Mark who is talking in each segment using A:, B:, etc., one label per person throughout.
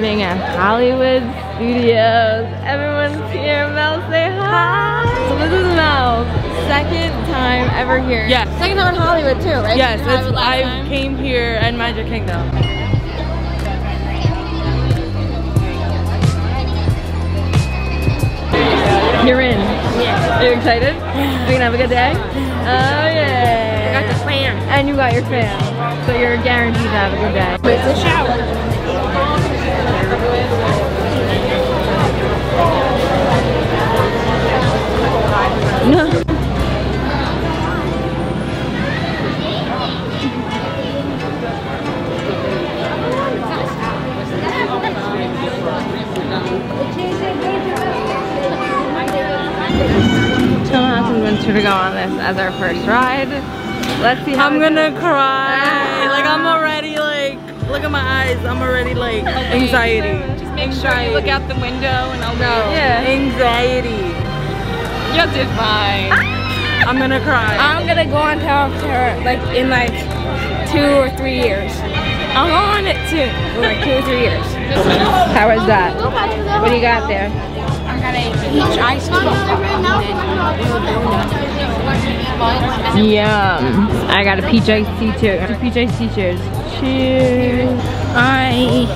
A: morning at Hollywood Studios. Everyone's here. Mel, say hi. So this is Mel's second time ever here.
B: Yes.
A: Second time in Hollywood too, right?
B: Yes, I
A: time?
B: came here at Magic Kingdom.
A: You're in. Yeah. Are you excited? Yeah. You gonna have a good day? Oh yeah.
B: I got the fan.
A: And you got your fan. So you're guaranteed to have a good day.
B: It's a shower.
A: Tom hasn't to go on this as our first ride. Let's see how
B: I'm gonna
A: goes.
B: cry. Like I'm already like, look at my eyes. I'm already like anxiety.
C: Just make sure you look out the window and I'll know.
A: Yeah.
B: Anxiety.
C: You'll do fine.
B: I'm gonna cry.
C: I'm gonna go on Tower of Terror like in like two or three years. Go on it soon, in like two or three years.
A: How was that? What do you got there?
C: I got a peach ice cream.
A: Yum. I got a peach iced tea too. Two peach iced tea cheers. Cheers.
C: I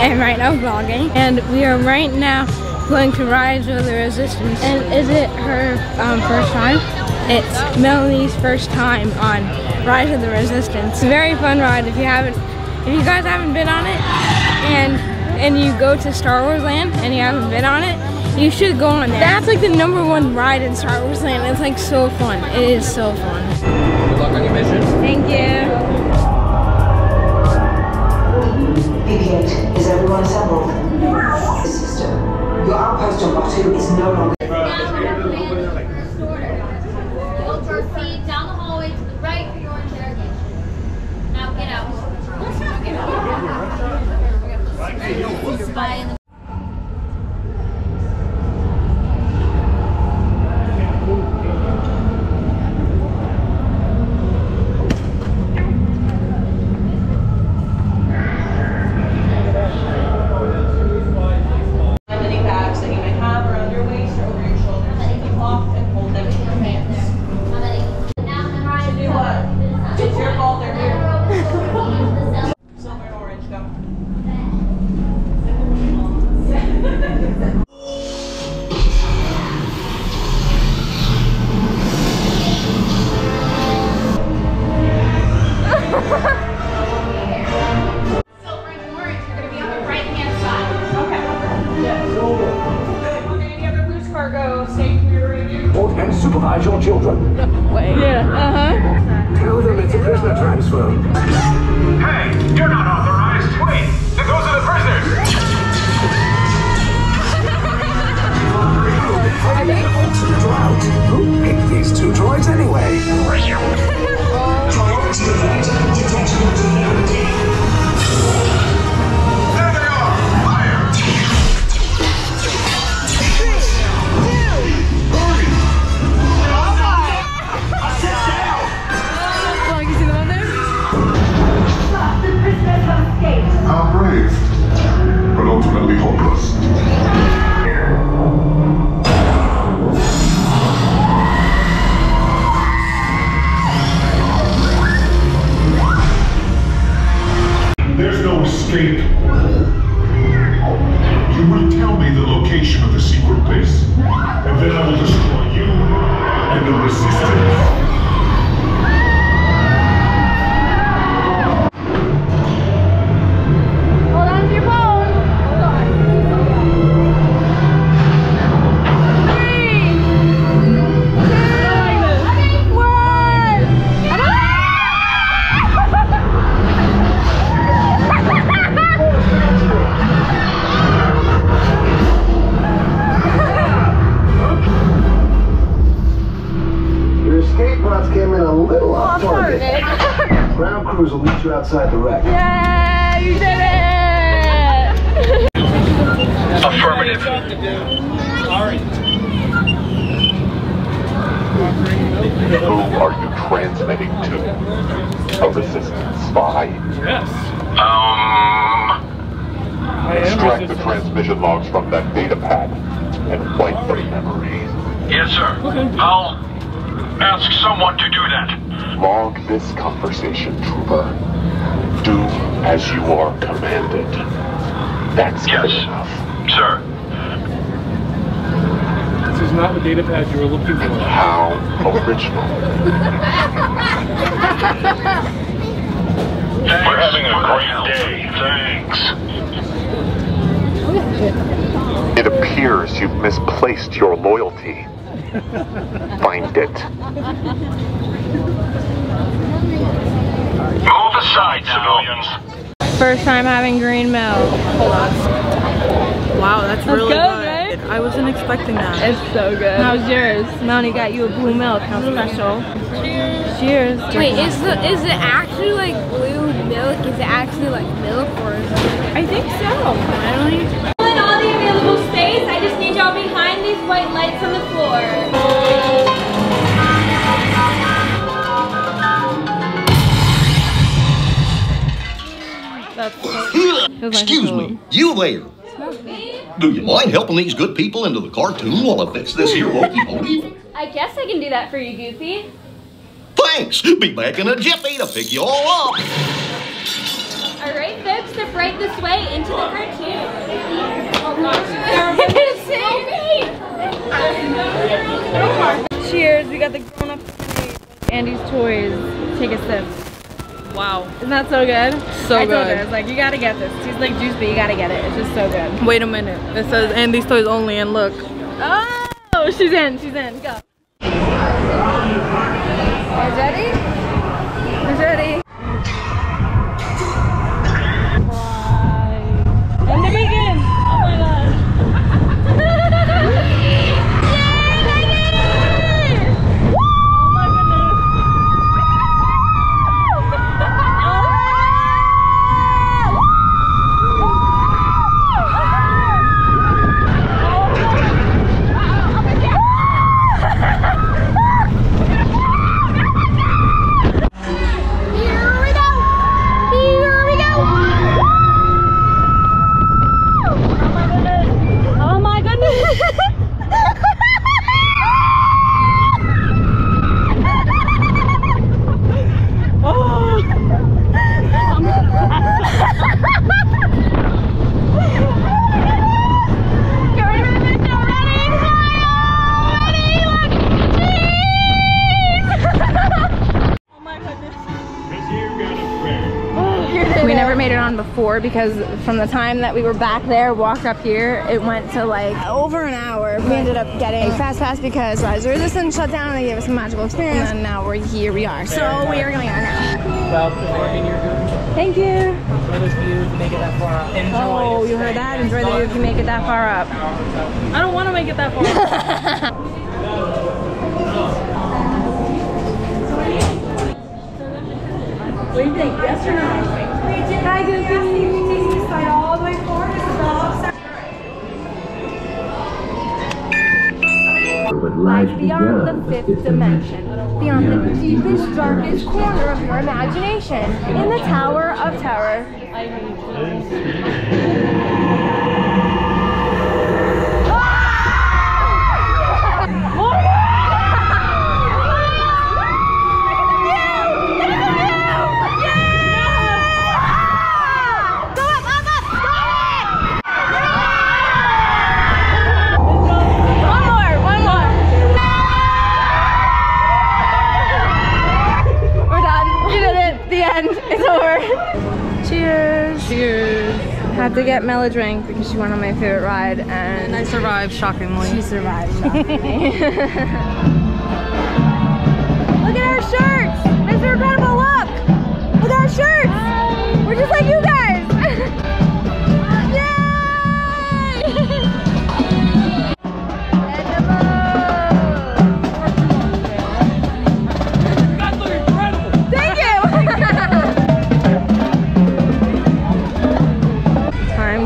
C: am right now vlogging, and we are right now going to Rise of the Resistance. And is it her um, first time? It's Melanie's first time on Rise of the Resistance. It's a very fun ride. If you haven't, if you guys haven't been on it, and and you go to Star Wars Land and you haven't been on it, you should go on there. That's like the number one ride in Star Wars Land. It's like so fun. It is so fun.
D: Good luck on your mission.
C: Thank you.
E: BB-8, is everyone assembled? Sister, your outpost on Batuu is no longer...
B: and
F: supervise your children.
A: Yeah. Uh huh.
F: Tell them it's a prisoner transfer.
G: Hey, you're not authorized. Escape. You will tell me the location of the secret base, and then I will
F: escape pods came in a little off target. Ground crews will meet you outside the wreck.
A: Yeah, you did it.
G: Affirmative. Who are you transmitting to? A resistance spy?
H: Yes.
G: Um.
I: Extract the transmission logs from that data pad and wipe the memory.
J: Yes, sir. I'll ask someone to do that.
I: Log this conversation, Trooper. Do as you are commanded. That's
J: Yes.
I: good enough.
J: Sir.
K: This is not the data pad you were looking for.
I: How original.
J: Thanks We're having a great day. Thanks.
I: It appears you've misplaced your loyalty. Find it.
J: Move aside, civilians.
C: First time having green milk.
B: Wow, that's
C: That's
B: really
C: good,
B: good.
C: right?
B: I wasn't expecting that.
C: It's so good. How's yours? Melanie got you a blue milk. How special? Cheers. Cheers.
L: Wait, is the is it actually like blue milk? Is it actually like milk or is it
C: I think so.
L: really?
A: In all the available space, I just need y'all behind these white lights on the floor.
C: That's feels like
M: Excuse me, you there. Do you mind helping these good people into the cartoon while I fix this here wokey pokey?
A: I guess I can do that for you, Goofy.
M: Thanks. Be back in a jiffy to pick you all up.
A: All right, folks, step right this way into the cartoon.
B: Wow.
C: Isn't that so good?
B: So
C: I told her, I was like, you gotta get this. She's like juice, but you gotta get it. It's just so good.
B: Wait a minute. It says Andy's Toys only and look.
C: Oh, she's in. She's in. Go. Is ready? Is ready? And made before because from the time that we were back there, walked up here, it went to like over an hour. We ended up getting a fast pass because Rise the Resistance shut down and they gave us a magical experience. And now we're here we are. So we are going on now.
K: Well, good working your good.
C: Thank you.
K: Enjoy this view, make it that far up. Enjoy
C: Oh, you heard that? Enjoy the view if you make it that far up.
B: I don't want to make it that far.
C: What do you think? Yes or no? Hi, Goofy. Life beyond the fifth dimension, beyond the deepest, darkest corner of your imagination, in the Tower of Terror. I had to get Mel a drink because she went on my favorite ride and
B: I survived shockingly.
C: she survived. shockingly.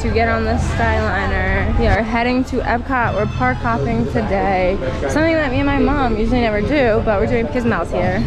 C: to get on the Skyliner. We are heading to Epcot. We're park hopping today. Something that me and my mom usually never do, but we're doing because Mel's here.